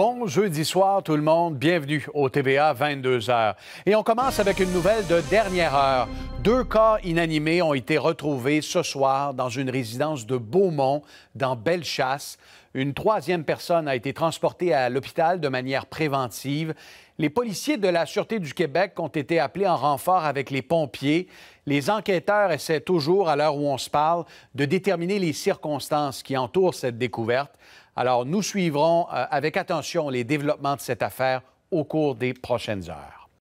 Bon jeudi soir tout le monde, bienvenue au TVA 22h. Et on commence avec une nouvelle de dernière heure. Deux corps inanimés ont été retrouvés ce soir dans une résidence de Beaumont, dans Bellechasse. Une troisième personne a été transportée à l'hôpital de manière préventive. Les policiers de la Sûreté du Québec ont été appelés en renfort avec les pompiers. Les enquêteurs essaient toujours, à l'heure où on se parle, de déterminer les circonstances qui entourent cette découverte. Alors, nous suivrons euh, avec attention les développements de cette affaire au cours des prochaines heures.